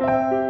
Música